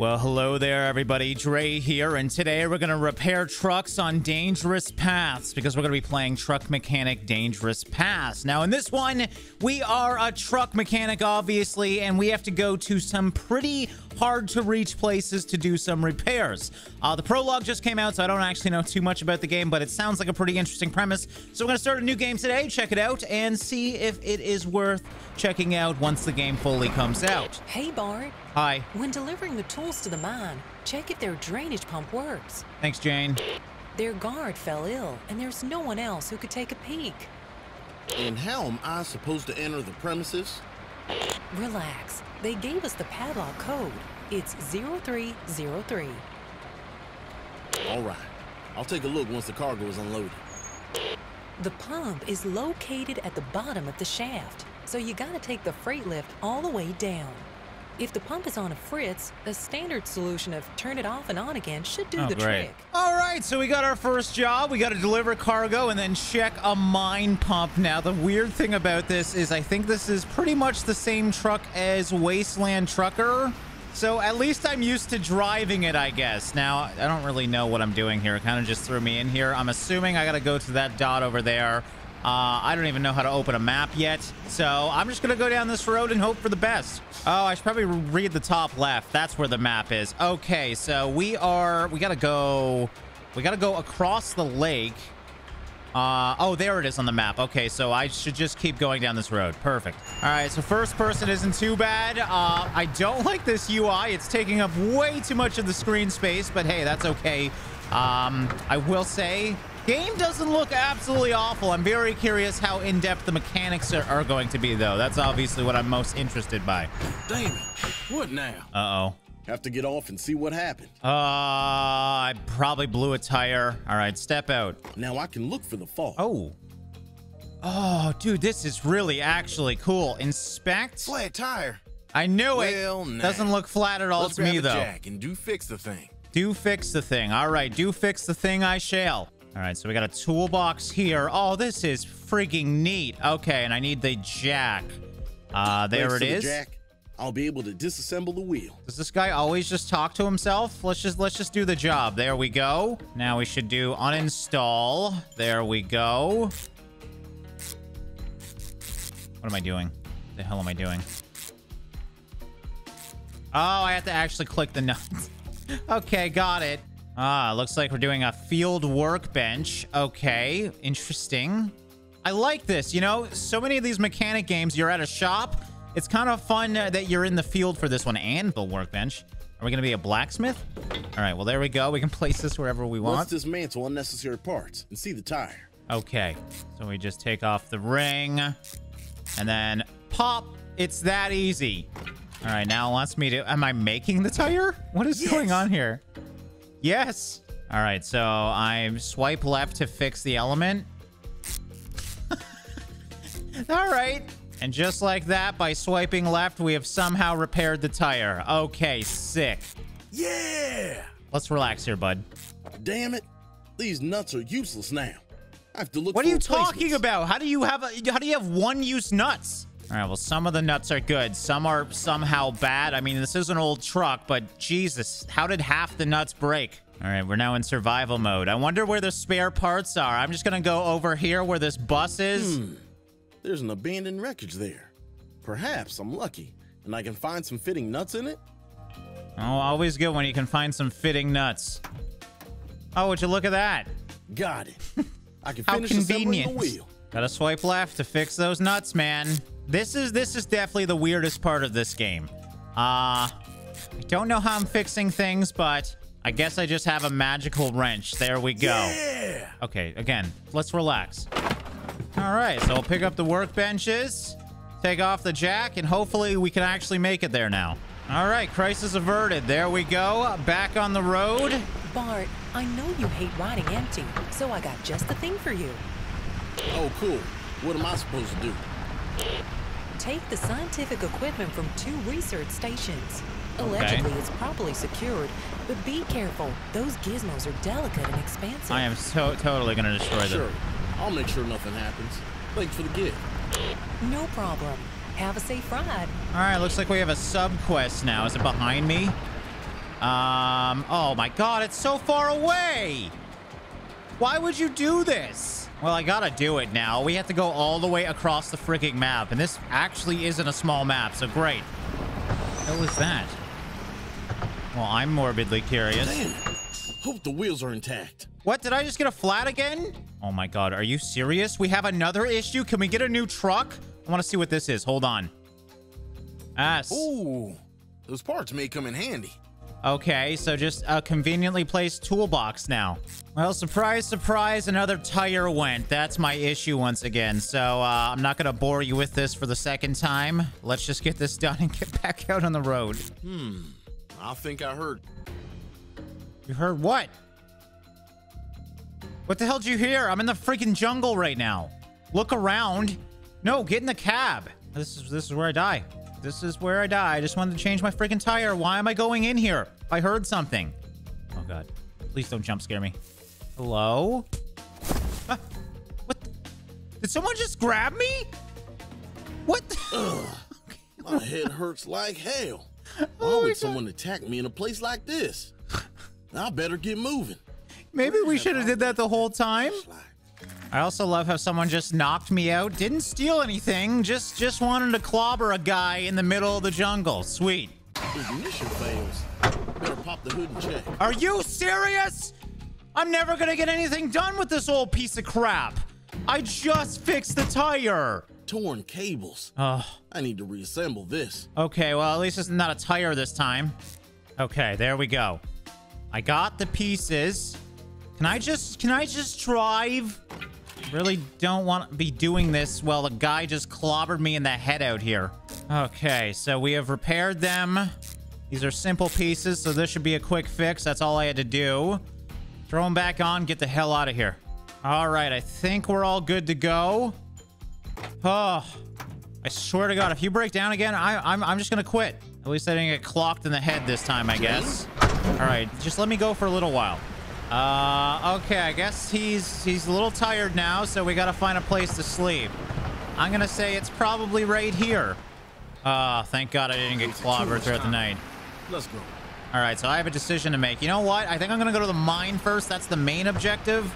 Well, hello there, everybody. Drae here, and today we're going to repair trucks on dangerous paths because we're going to be playing Truck Mechanic Dangerous Paths. Now, in this one, we are a truck mechanic, obviously, and we have to go to some pretty hard to reach places to do some repairs. Uh, the prologue just came out, so I don't actually know too much about the game, but it sounds like a pretty interesting premise. So we're going to start a new game today, check it out, and see if it is worth checking out once the game fully comes out. Hey, Bart. Hi. When delivering the tools to the mine, check if their drainage pump works. Thanks, Jane. Their guard fell ill, and there's no one else who could take a peek. And how am I supposed to enter the premises? Relax. They gave us the padlock code. It's 0303. All right. I'll take a look once the cargo is unloaded. The pump is located at the bottom of the shaft, so you gotta take the freight lift all the way down. If the pump is on a fritz, a standard solution of turn it off and on again should do Oh, the great. trick. All right, so we got our first job. We got to deliver cargo and then check a mine pump. Now, the weird thing about this is I think this is pretty much the same truck as Wasteland Trucker. So at least I'm used to driving it, I guess. Now, I don't really know what I'm doing here. It kind of just threw me in here. I'm assuming I got to go to that dot over there. Uh, I don't even know how to open a map yet. So I'm just going to go down this road and hope for the best. Oh, I should probably read the top left. That's where the map is. Okay, so we are... We got to go... We got to go across the lake. Uh, oh, there it is on the map. Okay, so I should just keep going down this road. Perfect. All right, so first person isn't too bad. Uh, I don't like this UI. It's taking up way too much of the screen space, but hey, that's okay. Um, I will say, game doesn't look absolutely awful. I'm very curious how in-depth the mechanics are, are going to be, though. That's obviously what I'm most interested by. Damn it. What now? Uh-oh. Have to get off and see what happened. Uh, I probably blew a tire. All right, step out. Now I can look for the fault. Oh. Oh, dude, this is really actually cool. Inspect. Flat tire. I knew Well, it. now. Doesn't look flat at all Let's to grab me, a though. jack and do fix the thing. Do fix the thing. All right, do fix the thing I shall. All right, so we got a toolbox here. Oh, this is freaking neat. Okay, and I need the jack. Uh, there Thanks it to the. Jack, I'll be able to disassemble the wheel. Does this guy always just talk to himself? Let's just let's just do the job. There we go. Now we should do uninstall. There we go. What am I doing? What the hell am I doing? Oh, I have to actually click the nuts. okay, got it. Ah, looks like we're doing a field workbench. Okay, interesting. I like this. You know, so many of these mechanic games, you're at a shop. It's kind of fun that you're in the field for this one. Anvil workbench. Are we going to be a blacksmith? All right, well, there we go. We can place this wherever we Let's want. dismantle unnecessary parts and see the tire. Okay, so we just take off the ring and then pop. It's that easy. All right, now it wants me to. Am I making the tire? What is going on here? Yes. All right, so I swipe left to fix the element. All right. And just like that, by swiping left, we have somehow repaired the tire. Okay, sick. Yeah! Let's relax here, bud. Damn it. These nuts are useless now. I have to look What are you talking about? How do you have a, how do you have one use nuts? All right, well, some of the nuts are good. Some are somehow bad. I mean, this is an old truck, but Jesus, how did half the nuts break? All right, we're now in survival mode. I wonder where the spare parts are. I'm just going to go over here where this bus is. Hmm. There's an abandoned wreckage there. Perhaps I'm lucky and I can find some fitting nuts in it. Oh, always good when you can find some fitting nuts. Oh, would you look at that? Got it. I can How finish assembling the convenient. wheel. Gotta swipe left to fix those nuts, man. This is this is definitely the weirdest part of this game. Uh, I don't know how I'm fixing things, but I guess I just have a magical wrench. There we go. Yeah! Okay, again, let's relax. All right, so we'll pick up the workbenches, take off the jack, and hopefully we can actually make it there now. All right, crisis averted. There we go. Back on the road. Bart, I know you hate riding empty, so I got just the thing for you. Oh, cool. What am I supposed to do? Take the scientific equipment from two research stations. Allegedly, it's properly secured, but be careful. Those gizmos are delicate and expansive. I am so totally gonna destroy them. Sure. I'll make sure nothing happens. Thanks for the gift. No problem. Have a safe ride. All right, looks like we have a sub quest now. Is it behind me? Um, oh my god, it's so far away. Why would you do this? Well, I gotta do it now. We have to go all the way across the freaking map, and this actually isn't a small map, so great. What was that? Well, I'm morbidly curious. Damn. Hope the wheels are intact. What? Did I just get a flat again? Oh my god, are you serious? We have another issue? Can we get a new truck? I want to see what this is. Hold on. Yes. Ooh, those parts may come in handy. Okay, so just a conveniently placed toolbox now. Well, surprise, surprise, another tire went. That's my issue once again. So uh, I'm not going to bore you with this for the second time. Let's just get this done and get back out on the road. Hmm. I think I heard. You heard what? What the hell did you hear? I'm in the freaking jungle right now. Look around. No, get in the cab. This is this is where I die. This is where I die. I just wanted to change my freaking tire. Why am I going in here? I heard something. Oh god. Please don't jump scare me. Hello? Ah, what? Did someone just grab me? What? My head hurts like hell. Why Oh would someone attack me in a place like this? I better get moving. Maybe we should have did that the whole time. I also love how someone just knocked me out, didn't steal anything, just just wanted to clobber a guy in the middle of the jungle. Sweet. Ignition fails. Better pop the hood and check. Are you serious? I'm never gonna get anything done with this old piece of crap. I just fixed the tire. Torn cables. Oh, I need to reassemble this. okay. Well, at least it's not a tire this time. Okay, there we go. I got the pieces. Can I just can I just drive? Really don't want to be doing this while the guy just clobbered me in the head out here. Okay, so we have repaired them. These are simple pieces, so this should be a quick fix. That's all I had to do. Throw them back on, get the hell out of here. All right, I think we're all good to go. Oh, I swear to God, if you break down again, I, I'm, I'm just gonna quit. At least I didn't get clocked in the head this time, I guess. All right, just let me go for a little while. Uh, okay, I guess he's he's a little tired now, so we gotta find a place to sleep. I'm gonna say it's probably right here. Ah, thank God I didn't get clobbered throughout the night. Let's go. All right, so I have a decision to make. You know what? I think I'm gonna go to the mine first. That's the main objective.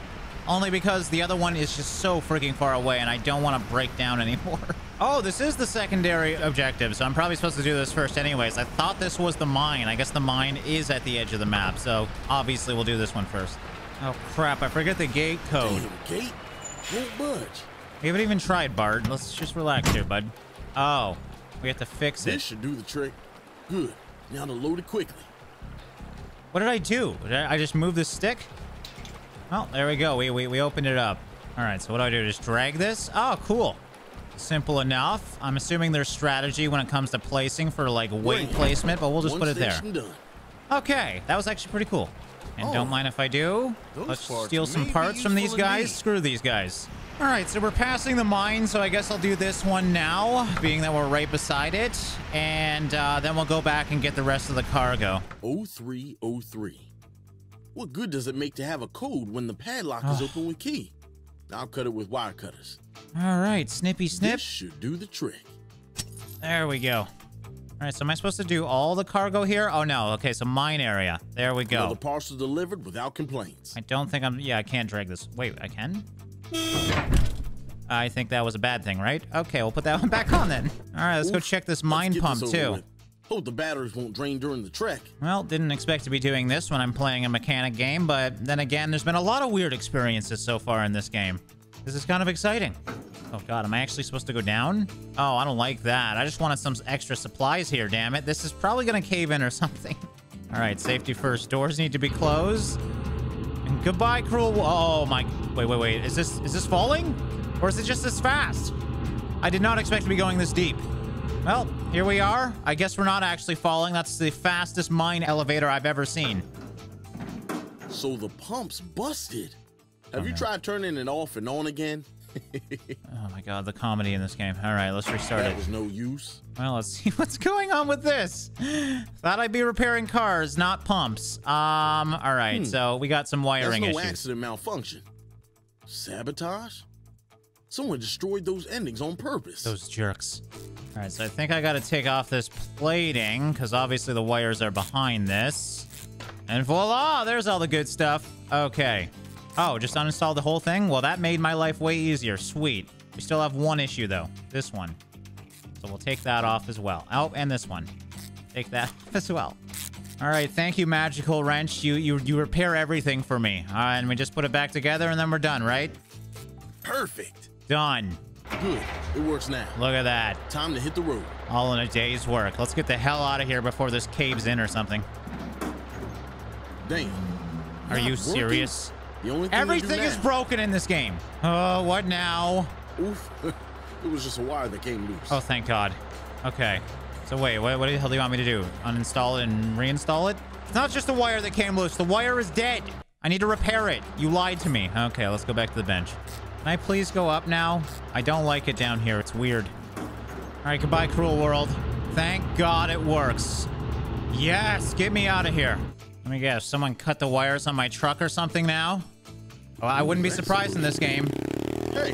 Only because the other one is just so freaking far away and I don't want to break down anymore. Oh, this is the secondary objective, so I'm probably supposed to do this first anyways. I thought this was the mine. I guess the mine is at the edge of the map, so obviously we'll do this one first. Oh, crap. I forget the gate code. Damn, gate. Won't budge. We haven't even tried, Bart. Let's just relax here, bud. Oh, we have to fix This it. should do the trick. Good. Now to load it quickly. What did I do? Did I I just move the stick? Oh, there we go. We, we, we opened it up. All right, so what do I do? Just drag this? Oh, cool. Simple enough. I'm assuming there's strategy when it comes to placing for like weight placement, but we'll just One put it there. Done. Okay, that was actually pretty cool. And Oh. don't mind if I do. Let's steal some parts from these guys. indeed. Screw these guys. All right, so we're passing the mine, so I guess I'll do this one now, being that we're right beside it. And uh, then we'll go back and get the rest of the cargo. 0303. What good does it make to have a code when the padlock is open with key? I'll cut it with wire cutters. All right, snippy snip. This should do the trick. There we go. All right, so am I supposed to do all the cargo here? Oh, no. Okay, so mine area. There we go. Another parcel delivered without complaints. I don't think I'm... Yeah, I can't drag this. Wait, I can? I think that was a bad thing, right? Okay, we'll put that one back on then. All right, let's go check this mine pump, this too. with. Hope the batteries won't drain during the trek. Well, didn't expect to be doing this when I'm playing a mechanic game, but then again, there's been a lot of weird experiences so far in this game. This is kind of exciting. Oh god, am I actually supposed to go down? Oh, I don't like that. I just wanted some extra supplies here, damn it. This is probably gonna cave in or something. All right, safety first. Doors need to be closed. And goodbye, cruel. Oh my. Wait, wait, wait. Is this is this falling, or is it just this fast? I did not expect to be going this deep. Well, here we are. I guess we're not actually falling. That's the fastest mine elevator I've ever seen. So the pump's busted. Have Oh, you tried turning it off and on again? Oh my god, the comedy in this game. All right, let's restart That it. was no use. Well, let's see what's going on with this. Thought I'd be repairing cars, not pumps. Um, all right, so we got some wiring no issues. accident malfunction. Sabotage? Someone destroyed those endings on purpose. Those jerks. All right, so I think I got to take off this plating because obviously the wires are behind this. And voila, there's all the good stuff. Okay. Oh, just uninstall the whole thing? Well, that made my life way easier. Sweet. We still have one issue, though. This one. So we'll take that off as well. Oh, and this one. Take that as well. All right, thank you, Magical Wrench. You you you repair everything for me. Right, and we just put it back together, and then we're done, right? Perfect. Done. Good. It works now. Look at that. Time to hit the road. All in a day's work. Let's get the hell out of here before this caves in or something. Damn. Are you serious? The only thing Everything is broken in this game. Oh, what now? Oof. it was just a wire that came loose. Oh, thank God. Okay. So wait, what, what the hell do you want me to do? Uninstall it and reinstall it? It's not just the wire that came loose. The wire is dead. I need to repair it. You lied to me. Okay, let's go back to the bench. Can I please go up now? I don't like it down here. It's weird. All right, goodbye, cruel world. Thank God it works. Yes, get me out of here. Let me guess. Someone cut the wires on my truck or something now? I wouldn't be surprised in this game. Hey.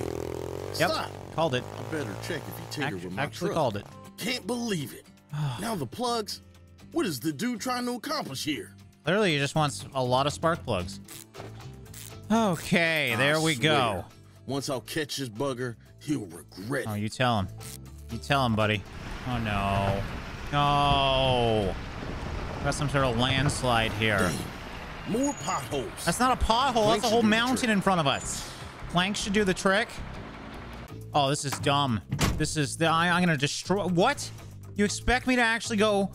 Yep, Stop. called it. I better check if you tinker Act- with my actually truck. called it. Can't believe it. now the plugs. What is the dude trying to accomplish here? Clearly, he just wants a lot of spark plugs. Okay, there I we go. Ah, Once I'll catch this bugger, he'll regret Oh, it. you tell him. You tell him, buddy. Oh, no. No. Got some sort of landslide here. More potholes. That's not a pothole. Planks That's a whole mountain in front of us. Planks should do the trick. Oh, this is dumb. This is the. I, I'm gonna destroy. What? You expect me to actually go?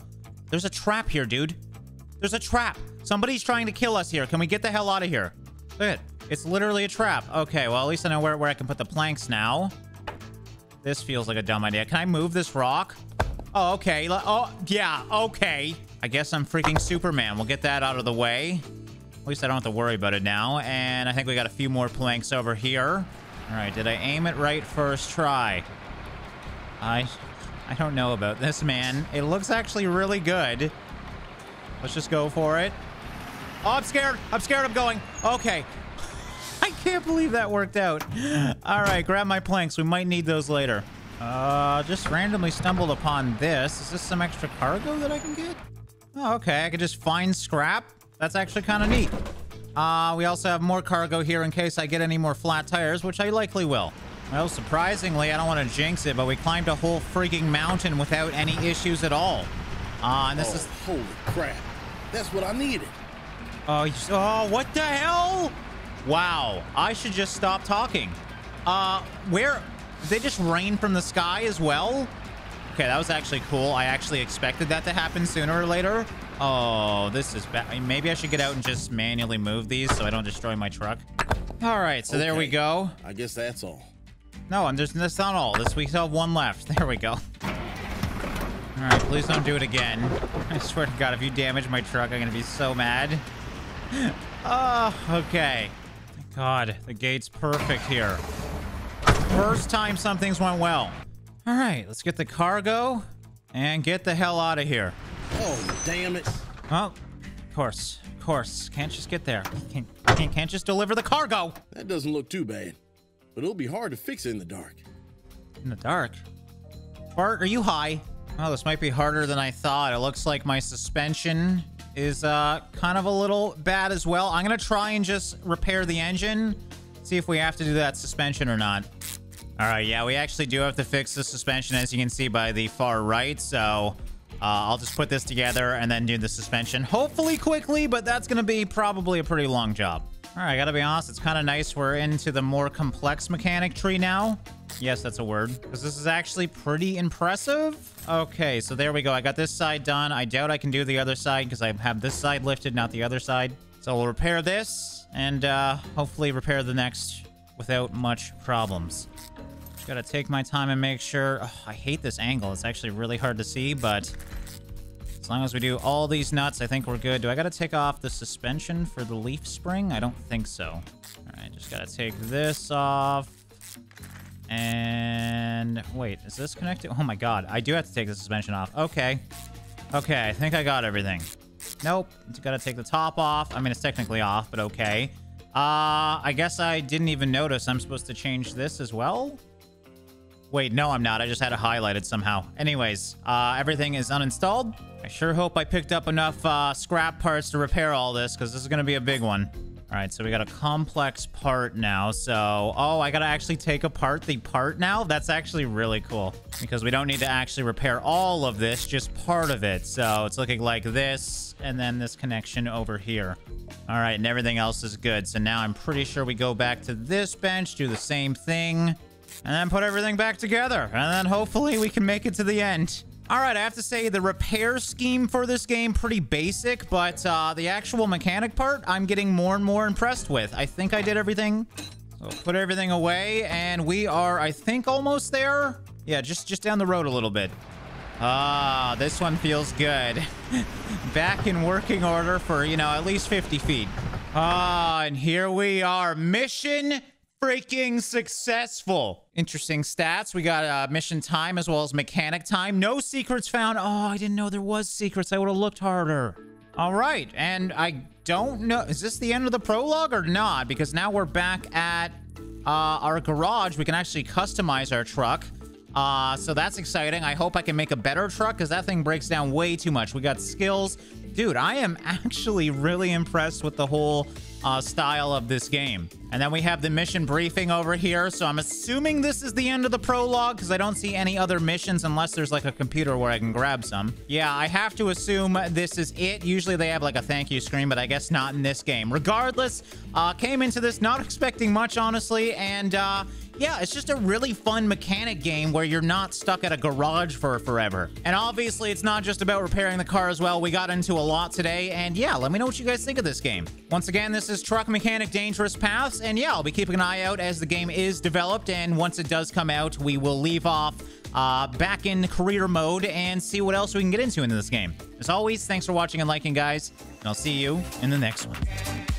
There's a trap here, dude. There's a trap. Somebody's trying to kill us here. Can we get the hell out of here? Look at it. It's literally a trap. Okay, well, at least I know where, where I can put the planks now. This feels like a dumb idea. Can I move this rock? Oh, okay. Oh, yeah, okay. I guess I'm freaking Superman. We'll get that out of the way. At least I don't have to worry about it now. And I think we got a few more planks over here. All right, did I aim it right first try? I I don't know about this, man. It looks actually really good. Let's just go for it. Oh, I'm scared. I'm scared I'm going. Okay. I can't believe that worked out. All right, grab my planks. We might need those later. Uh, just randomly stumbled upon this. Is this some extra cargo that I can get? Oh, okay. I could just find scrap. That's actually kind of neat. Uh, we also have more cargo here in case I get any more flat tires, which I likely will. Well, surprisingly, I don't want to jinx it, but we climbed a whole freaking mountain without any issues at all. Uh, and this oh, is... holy crap. That's what I needed. Oh, you- oh, what the hell? Wow, I should just stop talking. Uh, where... Did they just rain from the sky as well? Okay, that was actually cool. I actually expected that to happen sooner or later. Oh, this is bad. Maybe I should get out and just manually move these so I don't destroy my truck. All right, so there we go. I guess that's all. No, and there's that's not all. This we still have one left. There we go. All right, please don't do it again. I swear to God, if you damage my truck, I'm gonna be so mad. Oh, okay. God, the gate's perfect here. First time something's went well. All right, let's get the cargo and get the hell out of here. Oh, damn it. Oh, of course, of course. Can't just get there. Can't, can't, can't just deliver the cargo That doesn't look too bad. But it'll be hard to fix it in the dark. in the dark. Bart, are you high? Oh, this might be harder than I thought. It looks like my suspension is uh, kind of a little bad as well. I'm going to try and just repair the engine, see if we have to do that suspension or not. All right, yeah, we actually do have to fix the suspension, as you can see by the far right. So uh, I'll just put this together and then do the suspension, hopefully quickly, but that's going to be probably a pretty long job. All right, I gotta be honest, it's kind of nice we're into the more complex mechanic tree now. Yes, that's a word. Because this is actually pretty impressive. Okay, so there we go. I got this side done. I doubt I can do the other side because I have this side lifted, not the other side. So we'll repair this and uh, hopefully repair the next without much problems. Just gotta take my time and make sure. Ugh, I hate this angle. It's actually really hard to see, but as long as we do all these nuts, I think we're good. Do I gotta take off the suspension for the leaf spring? I don't think so. All right, just gotta take this off. And wait, is this connected? Oh my god, I do have to take the suspension off. Okay. Okay, I think I got everything. Nope, gotta take the top off. I mean, it's technically off, but okay. Uh, I guess I didn't even notice. I'm supposed to change this as well? Wait, no, I'm not. I just had it highlighted somehow. Anyways, uh, everything is uninstalled. I sure hope I picked up enough uh, scrap parts to repair all this, because this is to be a big one. All right, so we got a complex part now. So, oh, I got to actually take apart the part now? That's actually really cool because we don't need to actually repair all of this, just part of it. So it's looking like this and then this connection over here. All right, and everything else is good. So now I'm pretty sure we go back to this bench, do the same thing, and then put everything back together. And then hopefully we can make it to the end. All right, I have to say the repair scheme for this game pretty basic, but uh, the actual mechanic part I'm getting more and more impressed with. I think I did everything. So put everything away, and we are, I think, almost there. Yeah, just just down the road a little bit. Ah, this one feels good. Back in working order for, you know, at least 50 feet. Ah, and here we are. Mission freaking successful. Interesting stats. We got uh, mission time as well as mechanic time. No secrets found. Oh, I didn't know there was secrets. I would have looked harder. All right. And I don't know. Is this the end of the prologue or not? Because now we're back at uh, our garage. We can actually customize our truck. Uh, so that's exciting. I hope I can make a better truck because that thing breaks down way too much. We got skills. Dude, I am actually really impressed with the whole uh, style of this game. And then we have the mission briefing over here. So I'm assuming this is the end of the prologue because I don't see any other missions unless there's like a computer where I can grab some. Yeah, I have to assume this is it. Usually they have like a thank you screen, but I guess not in this game. Regardless, uh, came into this not expecting much, honestly. And uh, yeah, it's just a really fun mechanic game where you're not stuck at a garage for forever. And obviously, it's not just about repairing the car as well. We got into a lot today. And yeah, let me know what you guys think of this game. Once again, this is Truck Mechanic Dangerous Paths. And yeah, I'll be keeping an eye out as the game is developed. And once it does come out, we will leave off uh, back in career mode and see what else we can get into in this game. As always, thanks for watching and liking, guys. And I'll see you in the next one.